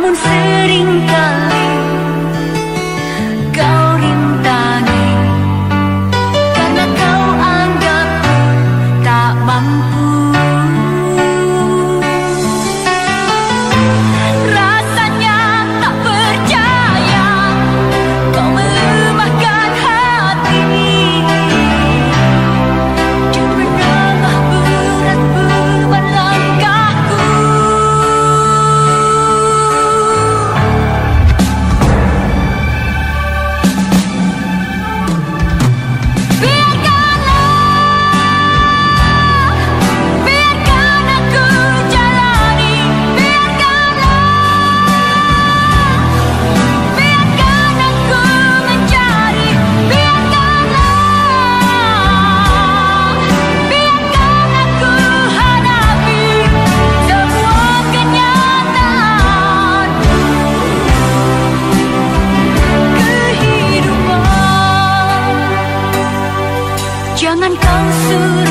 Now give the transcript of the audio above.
someone sitting. 不要告诉。